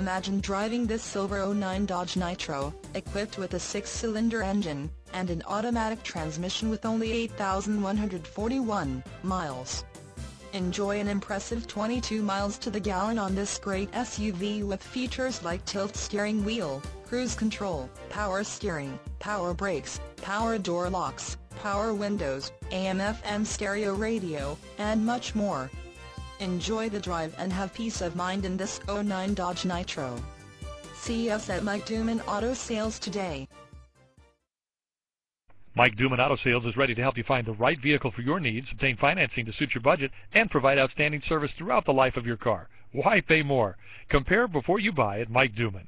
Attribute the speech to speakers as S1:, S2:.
S1: Imagine driving this silver 09 Dodge Nitro, equipped with a six-cylinder engine, and an automatic transmission with only 8,141 miles. Enjoy an impressive 22 miles to the gallon on this great SUV with features like tilt steering wheel, cruise control, power steering, power brakes, power door locks, power windows, AM-FM stereo radio, and much more. Enjoy the drive and have peace of mind in this 09 Dodge Nitro. See us at Mike Duman Auto Sales today.
S2: Mike Duman Auto Sales is ready to help you find the right vehicle for your needs, obtain financing to suit your budget, and provide outstanding service throughout the life of your car. Why pay more? Compare before you buy at Mike Duman.